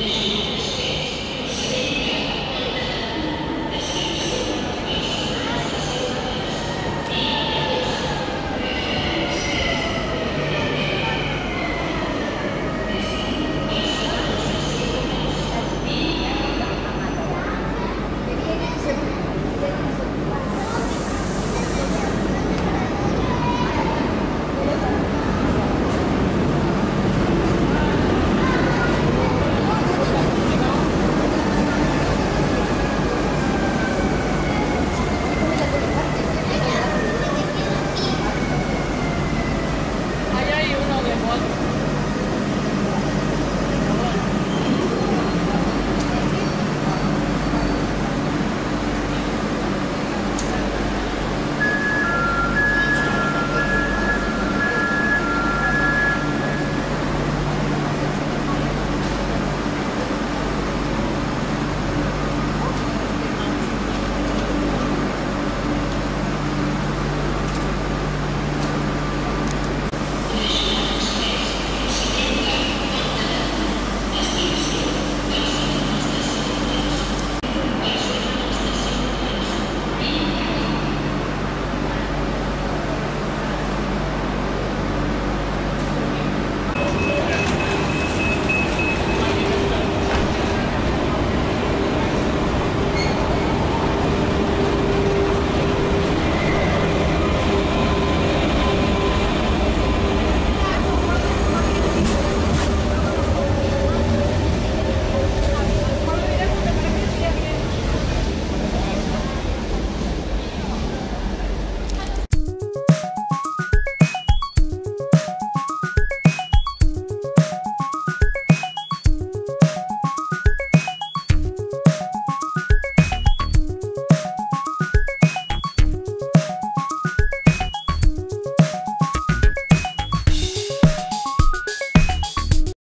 They should one.